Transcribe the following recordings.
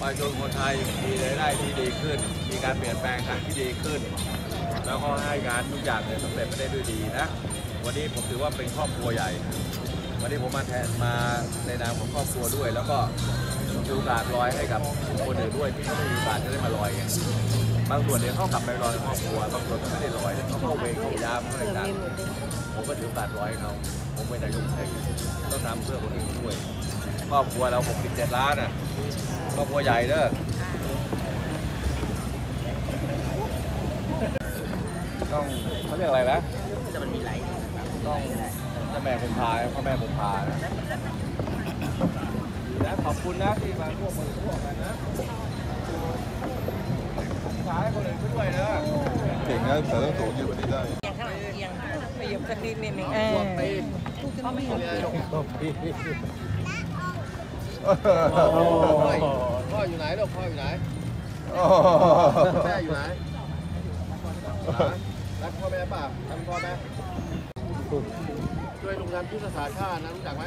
ประชาชนคนไทยมีรายได้ที่ดีขึ้น มีการเปลี่ยนแปลงทางที่ดีขึ้น แล้วก็ให้งานทุกอย่างเนี่ยสำเร็จไปได้ด้วยดีนะ วันนี้ผมถือว่าเป็นครอบครัวใหญ่ วันนี้ผมมาแทนมาในนามของครอบครัวด้วย แล้วก็มีโอกาสลอยให้กับคนอื่นด้วยที่เขาไม่มีโอกาสจะได้มาลอยไงบางส่วนเนี่ยเขากลับไปลอยในครอบครัวบางส่วนก็ไม่ได้ลอยเขาเข้าเวรเข้ายามอะไรต่างผมก็ถือโอกาสลอยให้เขาผมเป็นนายกไทยต้องทำเพื่อคนอื่นด้วย ครอบครัวเรา 67 ล้านอะครอบครัวใหญ่เด้อต้องเขาเรียกอะไรนะจะมันมีไลท์ต้องเจ้าแม่คงพาพ่อแม่คงพานะนะขอบคุณนะที่มาร่วมมือร่วมกันนะขายให้คนอื่นเขาด้วยนะเก่งนะแต่ต้องสูงยืนกว่านี้ได้ยังข้างหลังยังไปยกสักนิดนิดนึงเออ พ่ออยู่ไหนลูกพ่ออยู่ไหนแม่อยู่ไหนรักพ่อแม่ป่ะรักพ่อแม่ช่วยลุงทำยุทธศาสตร์ชาตินะรู้จักไหม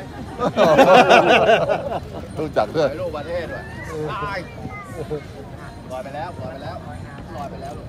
รู้จักด้วยไปโลกประเทศด้วยตายลอยไปแล้วลอยไปแล้วลอยไปแล้วลูก